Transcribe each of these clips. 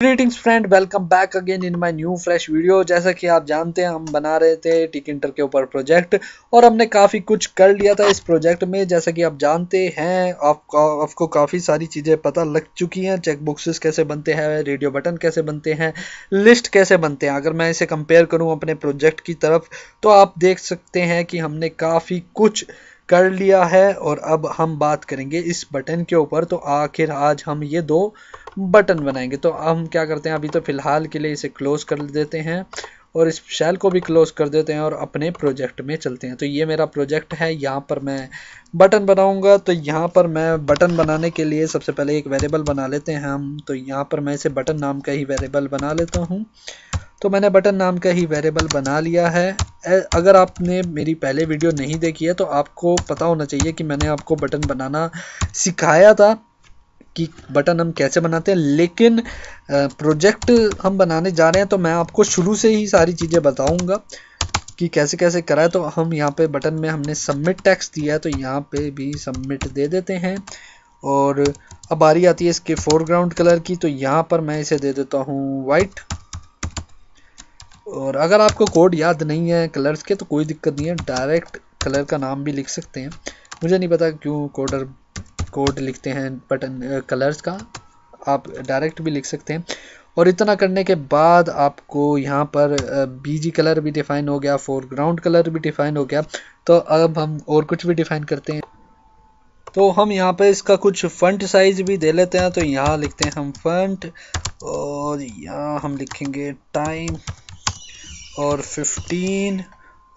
Greetings friend welcome back again in my new fresh video जैसा कि आप जानते हैं, हम बना रहे थे टिक इंटर के ऊपर प्रोजेक्ट और हमने काफ़ी कुछ कर लिया था इस प्रोजेक्ट में। जैसा कि आप जानते हैं आपको आपको काफ़ी सारी चीज़ें पता लग चुकी हैं। चेक बॉक्सेस कैसे बनते हैं रेडियो बटन कैसे बनते हैं लिस्ट कैसे बनते हैं। अगर मैं इसे कंपेयर करूँ अपने प्रोजेक्ट की तरफ़ तो आप देख सकते हैं कि हमने काफ़ी कुछ कर लिया है और अब हम बात करेंगे इस बटन के ऊपर। तो आखिर आज हम ये दो बटन बनाएँगे। तो हम क्या करते हैं, अभी तो फ़िलहाल के लिए इसे क्लोज़ कर देते हैं और इस शेल को भी क्लोज़ कर देते हैं और अपने प्रोजेक्ट में चलते हैं। तो ये मेरा प्रोजेक्ट है, यहाँ पर मैं बटन बनाऊँगा। तो यहाँ पर मैं बटन बनाने के लिए सबसे पहले एक वेरिएबल बना लेते हैं हम। तो यहाँ पर मैं इसे बटन नाम का ही वेरिएबल बना लेता हूँ। तो मैंने बटन नाम का ही वेरिएबल बना लिया है। अगर आपने मेरी पहले वीडियो नहीं देखी है तो आपको पता होना चाहिए कि मैंने आपको बटन बनाना सिखाया था। कि बटन हम कैसे बनाते हैं, लेकिन प्रोजेक्ट हम बनाने जा रहे हैं तो मैं आपको शुरू से ही सारी चीज़ें बताऊँगा कि कैसे कैसे करा है। तो हम यहाँ पे बटन में हमने सबमिट टैक्स दिया है तो यहाँ पे भी सबमिट दे देते हैं। और अब बारी आती है इसके फोरग्राउंड कलर की तो यहाँ पर मैं इसे दे देता हूँ वाइट और अगर आपको कोड याद नहीं है कलर्स के तो कोई दिक्कत नहीं है डायरेक्ट कलर का नाम भी लिख सकते हैं। मुझे नहीं पता क्यों कोडर कोड लिखते हैं बटन कलर्स का, आप डायरेक्ट भी लिख सकते हैं। और इतना करने के बाद आपको यहाँ पर बीजी कलर भी डिफाइन हो गया फोरग्राउंड कलर भी डिफाइन हो गया। तो अब हम और कुछ भी डिफाइन करते हैं। तो हम यहाँ पे इसका कुछ फंट साइज़ भी दे लेते हैं। तो यहाँ लिखते हैं हम फंट और यहाँ हम लिखेंगे टाइम और 15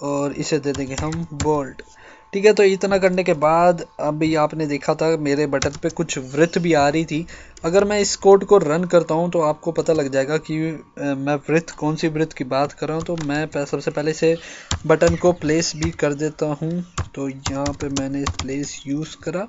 और इसे दे देंगे हम बोल्ट ठीक है तो इतना करने के बाद अभी आपने देखा था मेरे बटन पे कुछ वृत्त भी आ रही थी। अगर मैं इस कोड को रन करता हूँ तो आपको पता लग जाएगा कि मैं वृत्त, कौन सी वृत्त की बात कर रहा हूँ। तो मैं सबसे पहले से बटन को प्लेस भी कर देता हूँ। तो यहाँ पे मैंने प्लेस यूज़ करा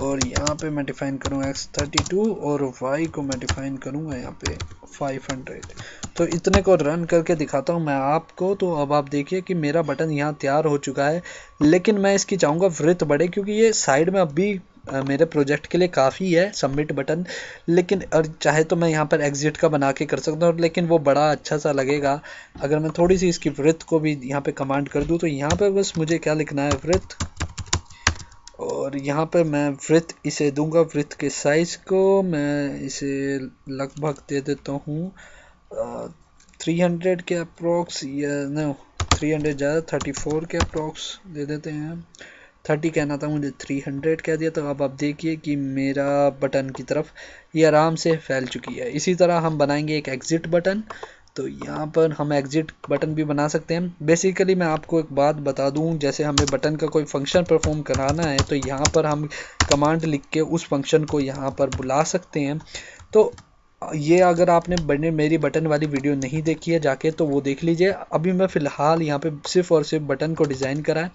और यहाँ पे मैं डिफ़ाइन करूँगा एक्स थर्टी टू और वाई को मैं डिफ़ाइन करूँगा यहाँ पे फाइव हंड्रेड तो इतने को रन करके दिखाता हूँ मैं आपको। तो अब आप देखिए कि मेरा बटन यहाँ तैयार हो चुका है। लेकिन मैं इसकी चाहूँगा वृत्त बढ़े क्योंकि ये साइड में अभी मेरे प्रोजेक्ट के लिए काफ़ी है सबमिट बटन लेकिन और चाहे तो मैं यहाँ पर एग्जिट का बना के कर सकता हूँ, लेकिन वो बड़ा अच्छा सा लगेगा। अगर मैं थोड़ी सी इसकी वृत्त को भी यहाँ पे कमांड कर दूँ तो यहाँ पे बस मुझे क्या लिखना है? वृत्त। और यहाँ पर मैं वृत्त इसे दूँगा, वृत्त के साइज़ को मैं इसे लगभग दे देता हूँ। थ्री हंड्रेड के अप्रोक्स या नो थ्री हंड्रेड ज़्यादा थर्टी फोर के अप्रोक्स दे देते हैं थर्टी कहना था मुझे थ्री हंड्रेड कह दिया तो अब आप देखिए कि मेरा बटन की तरफ़ ये आराम से फैल चुकी है। इसी तरह हम बनाएँगे एक एग्ज़िट बटन। तो यहाँ पर हम एग्जिट बटन भी बना सकते हैं। बेसिकली मैं आपको एक बात बता दूँ, जैसे हमें बटन का कोई फ़ंक्शन परफॉर्म कराना है तो यहाँ पर हम कमांड लिख के उस फ़ंक्शन को यहाँ पर बुला सकते हैं। तो ये अगर आपने बने, मेरी बटन वाली वीडियो नहीं देखी है जाके तो वो देख लीजिए। अभी मैं फ़िलहाल यहाँ पे सिर्फ़ और सिर्फ़ बटन को डिज़ाइन करा है,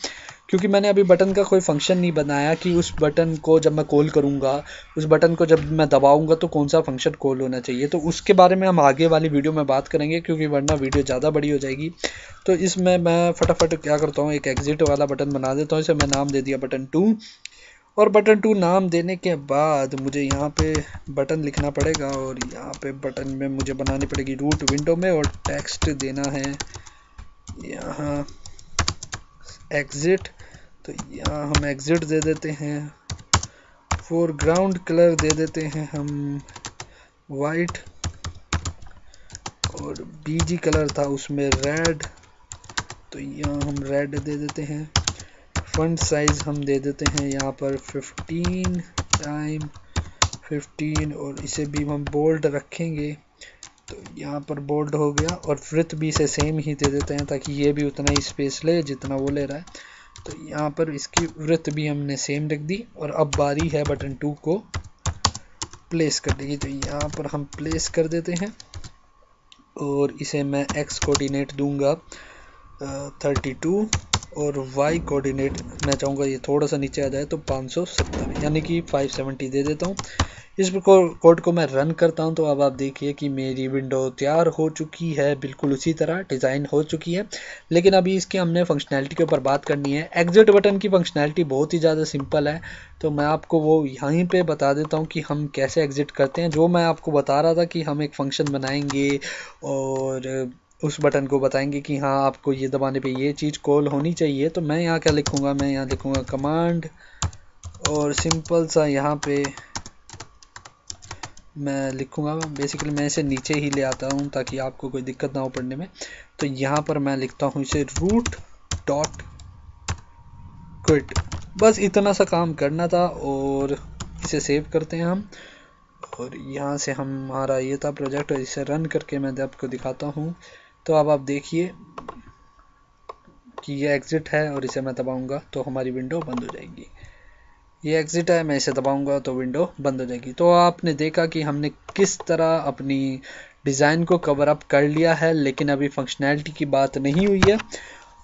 क्योंकि मैंने अभी बटन का कोई फ़ंक्शन नहीं बनाया कि उस बटन को जब मैं कॉल करूँगा, उस बटन को जब मैं दबाऊँगा तो कौन सा फ़ंक्शन कॉल होना चाहिए। तो उसके बारे में हम आगे वाली वीडियो में बात करेंगे, क्योंकि वरना वीडियो ज़्यादा बड़ी हो जाएगी। तो इसमें मैं फटाफट क्या करता हूँ, एक एग्जिट वाला बटन बना देता हूँ, इसे मैं नाम दे दिया बटन टू और बटन टू नाम देने के बाद मुझे यहाँ पे बटन लिखना पड़ेगा और यहाँ पे बटन में मुझे बनानी पड़ेगी रूट विंडो में और टेक्स्ट देना है। यहाँ एग्ज़िट तो यहाँ हम एग्ज़िट दे देते हैं। फोरग्राउंड कलर दे देते हैं हम वाइट और बीजी कलर था उसमें रेड तो यहाँ हम रेड दे देते हैं। फंड साइज़ हम दे देते हैं यहाँ पर 15 टाइम 15 और इसे भी हम बोल्ड रखेंगे। तो यहाँ पर बोल्ड हो गया और वृत्त भी इसे सेम ही दे देते हैं ताकि ये भी उतना ही स्पेस ले जितना वो ले रहा है। तो यहाँ पर इसकी वृत्त भी हमने सेम रख दी और अब बारी है बटन टू को प्लेस कर देगी तो यहाँ पर हम प्लेस कर देते हैं और इसे मैं एक्स कोऑर्डिनेट दूँगा थर्टी टू और वाई कोऑर्डिनेट मैं चाहूँगा ये थोड़ा सा नीचे आ जाए तो 570 यानी कि 570 दे देता हूँ। इस कोड को मैं रन करता हूँ तो अब आप देखिए कि मेरी विंडो तैयार हो चुकी है, बिल्कुल उसी तरह डिज़ाइन हो चुकी है। लेकिन अभी इसके हमने फंक्शनैलिटी के ऊपर बात करनी है। एग्जिट बटन की फंक्शनैलिटी बहुत ही ज़्यादा सिंपल है। तो मैं आपको वो यहीं पे बता देता हूँ कि हम कैसे एग्जिट करते हैं। जो मैं आपको बता रहा था कि हम एक फ़ंक्शन बनाएँगे और उस बटन को बताएँगे कि हाँ आपको ये दबाने पे ये चीज़ कॉल होनी चाहिए। तो मैं यहाँ क्या लिखूँगा? मैं यहाँ लिखूँगा कमांड और सिंपल सा यहाँ पे मैं लिखूँगा। बेसिकली मैं इसे नीचे ही ले आता हूँ ताकि आपको कोई दिक्कत ना हो पढ़ने में। तो यहाँ पर मैं लिखता हूँ इसे रूट डॉट क्विट बस इतना सा काम करना था और इसे सेव करते हैं हम। और यहाँ से हमारा ये था प्रोजेक्ट और इसे रन करके मैं आपको दिखाता हूँ। तो अब आप देखिए कि ये एग्ज़िट है और इसे मैं दबाऊँगा तो हमारी विंडो बंद हो जाएगी। ये एग्ज़िट है, मैं इसे दबाऊँगा तो विंडो बंद हो जाएगी। तो आपने देखा कि हमने किस तरह अपनी डिज़ाइन को कवर अप कर लिया है, लेकिन अभी फंक्शनैलिटी की बात नहीं हुई है।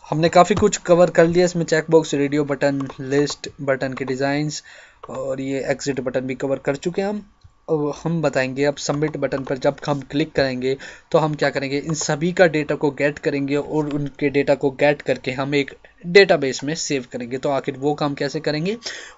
हमने काफ़ी कुछ कवर कर लिया, इसमें checkbox radio button list button के डिज़ाइंस और ये एग्ज़िट बटन भी कवर कर चुके हैं हम। हम बताएँगे, अब सबमिट बटन पर जब हम क्लिक करेंगे तो हम क्या करेंगे? इन सभी का डेटा को गेट करेंगे और उनके डेटा को गेट करके हम एक डेटाबेस में सेव करेंगे। तो आखिर वो काम कैसे करेंगे?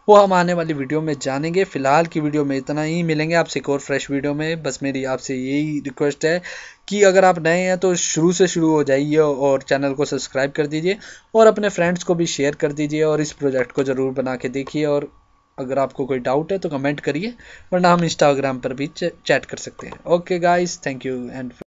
वो हम आने वाली वीडियो में जानेंगे। फ़िलहाल की वीडियो में इतना ही। मिलेंगे आपसे एक और फ्रेश वीडियो में। बस मेरी आपसे यही रिक्वेस्ट है कि अगर आप नए हैं तो शुरू से शुरू हो जाइए और चैनल को सब्सक्राइब कर दीजिए और अपने फ्रेंड्स को भी शेयर कर दीजिए और इस प्रोजेक्ट को ज़रूर बना के देखिए और अगर आपको कोई डाउट है तो कमेंट करिए, वरना हम इंस्टाग्राम पर भी चैट कर सकते हैं। Okay guys thank you and